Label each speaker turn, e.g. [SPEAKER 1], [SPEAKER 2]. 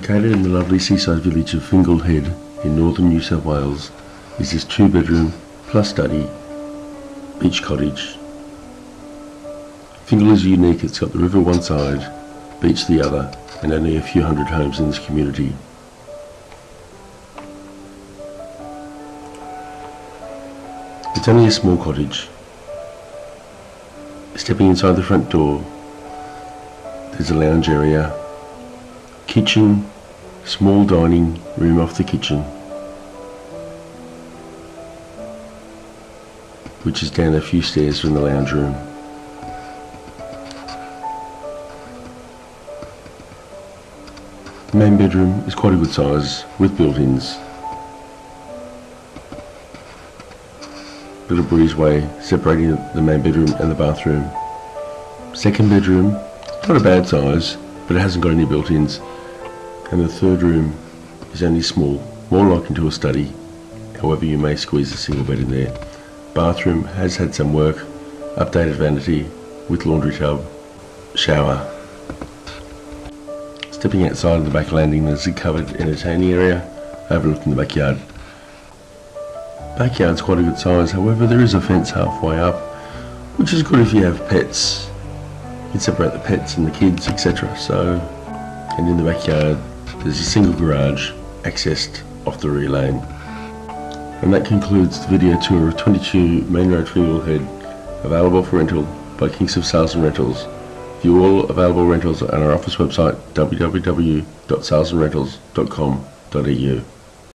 [SPEAKER 1] Located in the lovely seaside village of Fingal Head in northern New South Wales is this two bedroom plus study beach cottage. Fingal is unique, it's got the river one side, beach the other, and only a few hundred homes in this community. It's only a small cottage. Stepping inside the front door, there's a lounge area, kitchen, small dining room off the kitchen, which is down a few stairs from the lounge room. The main bedroom is quite a good size with built-ins. Little breezeway separating the main bedroom and the bathroom. Second bedroom, not a bad size, but it hasn't got any built-ins. And the third room is only small, more like into a study. However, you may squeeze a single bed in there. Bathroom has had some work, updated vanity with laundry tub, shower. Stepping outside of the back landing, there's a covered entertaining area overlooking the backyard. Backyard's quite a good size, however, there is a fence halfway up, which is good if you have pets. You can separate the pets and the kids, etc. So, and in the backyard, there's a single garage accessed off the rear lane. And that concludes the video tour of 22 Main Road Fingal Head, available for rental by Kingscliff Sales and Rentals. View all available rentals on our office website www.salesandrentals.com.au.